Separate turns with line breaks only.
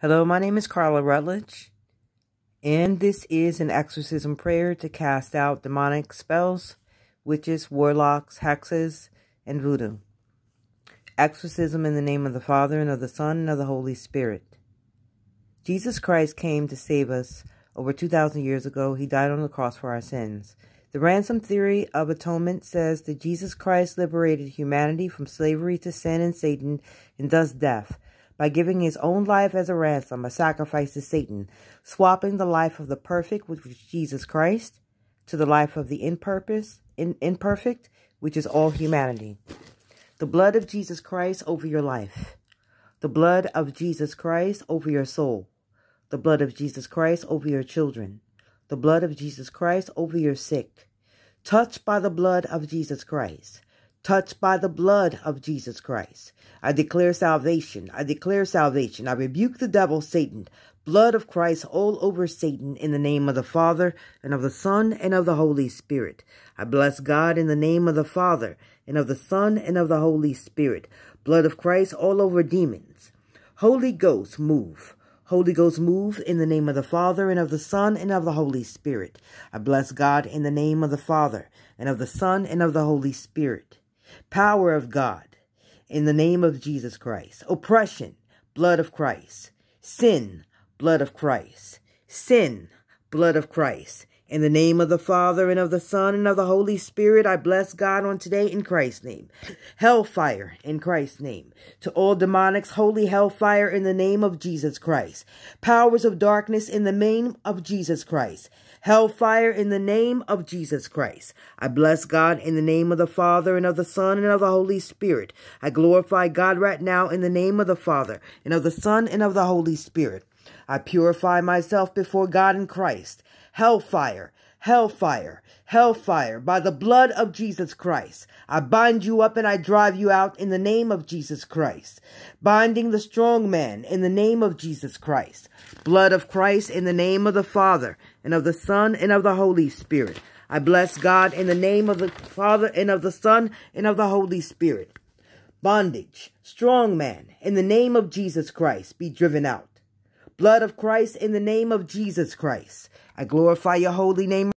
Hello, my name is Carla Rutledge, and this is an exorcism prayer to cast out demonic spells, witches, warlocks, hexes, and voodoo. Exorcism in the name of the Father, and of the Son, and of the Holy Spirit. Jesus Christ came to save us over 2,000 years ago. He died on the cross for our sins. The ransom theory of atonement says that Jesus Christ liberated humanity from slavery to sin and Satan and thus death by giving his own life as a ransom, a sacrifice to Satan, swapping the life of the perfect, which Jesus Christ, to the life of the in, imperfect, which is all humanity. The blood of Jesus Christ over your life. The blood of Jesus Christ over your soul. The blood of Jesus Christ over your children. The blood of Jesus Christ over your sick. Touched by the blood of Jesus Christ touched by the blood of Jesus Christ. I declare salvation. I declare salvation. I rebuke the devil, Satan. Blood of Christ all over Satan in the name of the Father and of the Son and of the Holy Spirit. I bless God in the name of the Father and of the Son and of the Holy Spirit. Blood of Christ all over demons. Holy Ghost, move. Holy Ghost, move in the name of the Father and of the Son and of the Holy Spirit. I bless God in the name of the Father and of the Son and of the Holy Spirit. Power of God, in the name of Jesus Christ. Oppression, blood of Christ. Sin, blood of Christ. Sin, blood of Christ. In the name of the Father, and of the Son, and of the Holy Spirit, I bless God on today in Christ's name. Hellfire in Christ's name. To all demonics, holy hellfire in the name of Jesus Christ. Powers of darkness in the name of Jesus Christ. Hellfire in the name of Jesus Christ. I bless God in the name of the Father, and of the Son, and of the Holy Spirit. I glorify God right now in the name of the Father, and of the Son, and of the Holy Spirit. I purify myself before God in Christ. Hellfire, hellfire, hellfire, by the blood of Jesus Christ. I bind you up and I drive you out in the name of Jesus Christ. Binding the strong man in the name of Jesus Christ. Blood of Christ in the name of the Father and of the Son and of the Holy Spirit. I bless God in the name of the Father and of the Son and of the Holy Spirit. Bondage, strong man, in the name of Jesus Christ, be driven out blood of Christ in the name of Jesus Christ. I glorify your holy name.